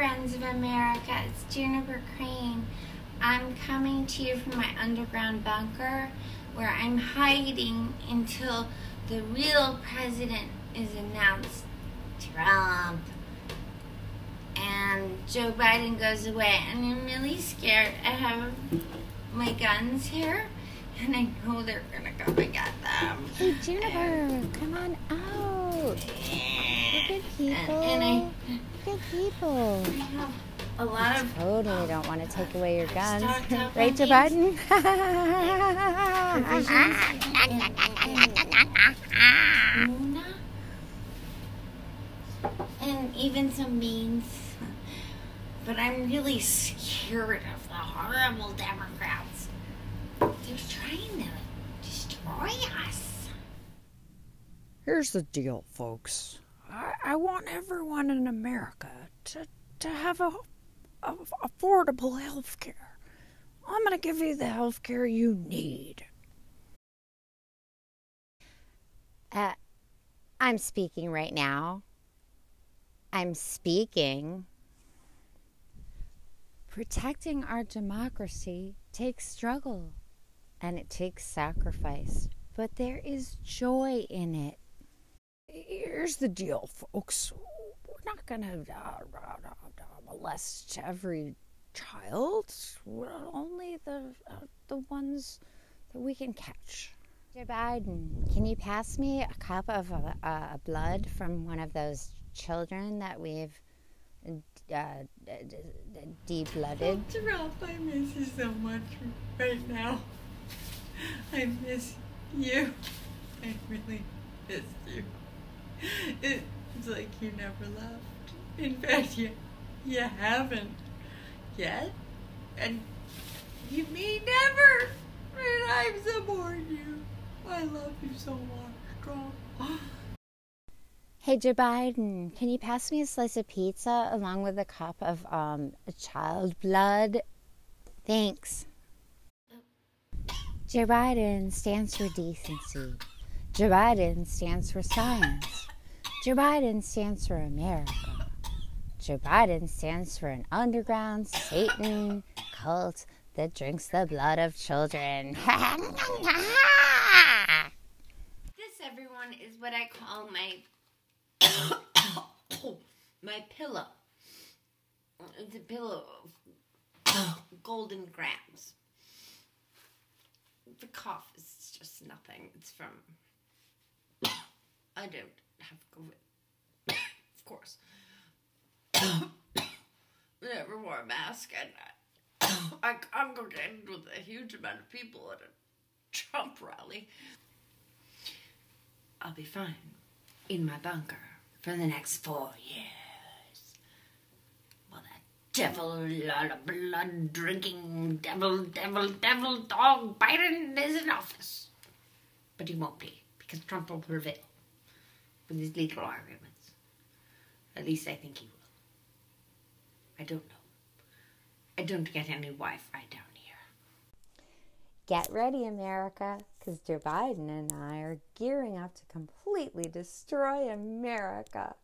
friends of America. It's Juniper Crane. I'm coming to you from my underground bunker where I'm hiding until the real president is announced. Trump. And Joe Biden goes away. And I'm really scared. I have my guns here. And I know they're gonna come and get them. Hey, Juniper, come on out. We're good people. And, and I, good people. I a lot of Totally don't want to take away your guns. stocked up right, on Joe things. Biden? and, and and even some beans. But I'm really scared of the horrible Democrats. They're trying to destroy us. Here's the deal, folks. I, I want everyone in America to, to have a, a affordable health care. I'm going to give you the health care you need. Uh, I'm speaking right now. I'm speaking. Protecting our democracy takes struggle and it takes sacrifice, but there is joy in it. Here's the deal, folks. We're not going to uh, uh, uh, molest every child. We're only the uh, the ones that we can catch. Joe Biden, can you pass me a cup of uh, uh, blood from one of those children that we've uh, de-blooded? Ralph, I miss you so much right now. I miss you. I really miss you. It's like you never left. In fact, you, you haven't yet. And you may never. And I'm supporting you. I love you so much, Trump. Hey, Joe Biden, can you pass me a slice of pizza along with a cup of um, child blood? Thanks. Joe Biden stands for decency. Joe Biden stands for science. Joe Biden stands for America. Joe Biden stands for an underground Satan cult that drinks the blood of children. This, everyone, is what I call my my pillow. It's a pillow of Golden Grahams. The cough is just nothing. It's from. I don't have COVID, of course. Never wore a mask, and I, I congregated with a huge amount of people at a Trump rally. I'll be fine in my bunker for the next four years. Well, that devil, lot of blood drinking, devil, devil, devil dog Biden is in office. But he won't be, because Trump will prevail with his legal arguments. At least I think he will. I don't know. I don't get any Wi Fi down here. Get ready, America, because Joe Biden and I are gearing up to completely destroy America.